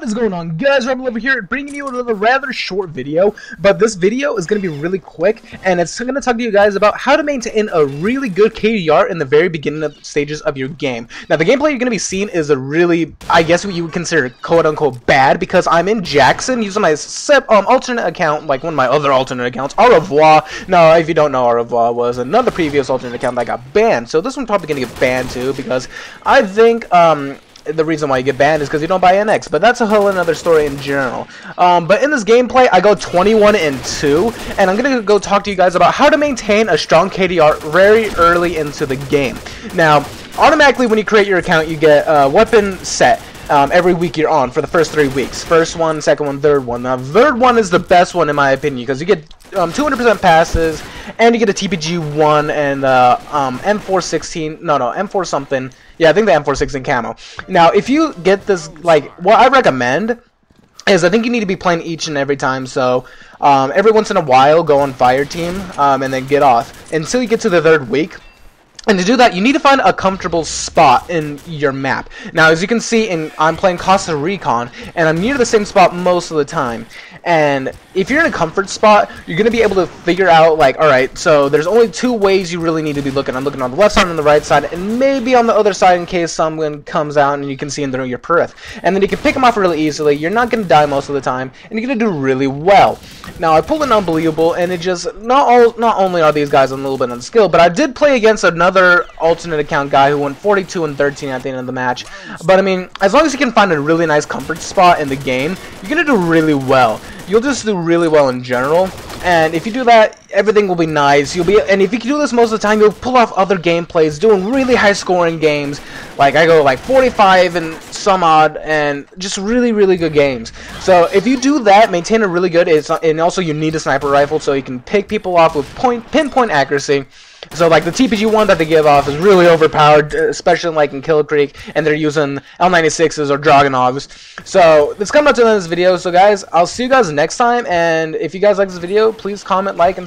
What is going on guys, Rebel over here bringing you another rather short video, but this video is going to be really quick and it's going to talk to you guys about how to maintain a really good KDR in the very beginning of stages of your game. Now the gameplay you're going to be seeing is a really, I guess what you would consider quote unquote bad because I'm in Jackson using my um, alternate account, like one of my other alternate accounts, Au revoir. No, if you don't know, Au revoir was another previous alternate account that got banned, so this one's probably going to get banned too because I think, um, the reason why you get banned is because you don't buy NX, but that's a whole another story in general. Um, but in this gameplay, I go 21 and 2, and I'm to go talk to you guys about how to maintain a strong KDR very early into the game. Now, automatically when you create your account, you get a weapon set. Um, every week you're on for the first three weeks. First one, second one, third one. Now, third one is the best one in my opinion because you get 200% um, passes and you get a TPG-1 and uh, um, M416. No, no, M4 something. Yeah, I think the M416 camo. Now, if you get this, like, what I recommend is I think you need to be playing each and every time. So um, every once in a while, go on fire team um, and then get off until you get to the third week. And to do that, you need to find a comfortable spot in your map. Now, as you can see, in, I'm playing Costa Recon, and I'm near the same spot most of the time. And if you're in a comfort spot, you're going to be able to figure out, like, alright, so there's only two ways you really need to be looking. I'm looking on the left side and on the right side, and maybe on the other side in case someone comes out and you can see them through your perth. And then you can pick them off really easily. You're not going to die most of the time, and you're going to do really well. Now, I pulled an Unbelievable, and it just, not, all, not only are these guys a little bit unskilled, but I did play against another another alternate account guy who went 42 and 13 at the end of the match. But I mean, as long as you can find a really nice comfort spot in the game, you're gonna do really well. You'll just do really well in general. And if you do that, everything will be nice. You'll be, and if you can do this most of the time, you'll pull off other gameplays, doing really high-scoring games. Like I go like 45 and some odd, and just really, really good games. So if you do that, maintain a really good, it's, and also you need a sniper rifle so you can pick people off with point pinpoint accuracy. So like the TPG one that they give off is really overpowered, especially like in Kill Creek, and they're using L96s or Dragunovs. So this coming up to the end of this video. So guys, I'll see you guys next time, and if you guys like this video, please comment, like, and